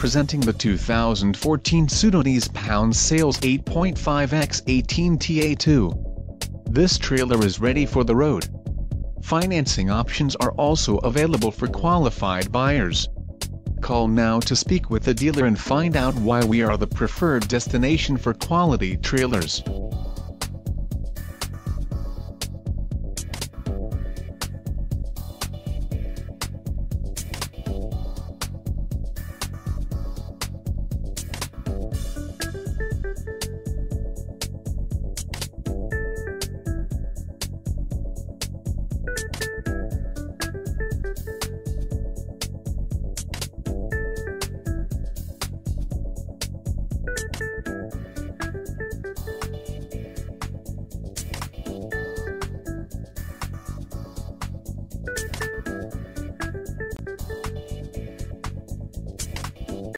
presenting the 2014 Sudanese Pound Sales 8.5x 18 TA2. This trailer is ready for the road. Financing options are also available for qualified buyers. Call now to speak with the dealer and find out why we are the preferred destination for quality trailers.